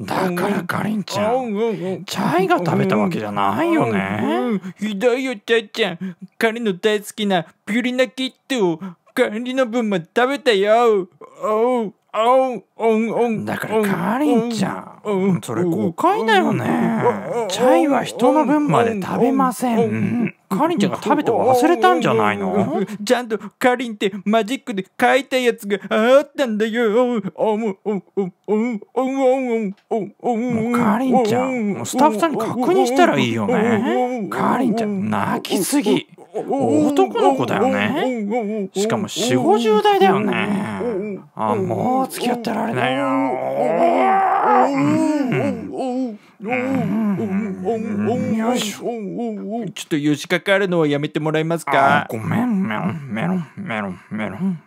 だからかりんちゃん。チャイが食べたわけじゃないよね。ひどいよちゃいちゃん。彼の大好きなピュリナキットを彼の分も食べたよ。おうおうおうおうだからかりん。ちゃんそれ誤解だよね。チャイは人の分まで食べません。かりんちゃんが食べて忘れたんじゃないの？ちゃんとかりんってマジックで書いたやつがあったんだよ。おもおおおおおおおもうかりんちゃん。スタッフさんに確認したらいいよね。かりんちゃん。泣きすぎ男の子だよね。しかも4 5 0代だよねあもう付き合ってられないよよしちょっとよしかかるのはやめてもらえますかごめんメロンメロンメロンメロン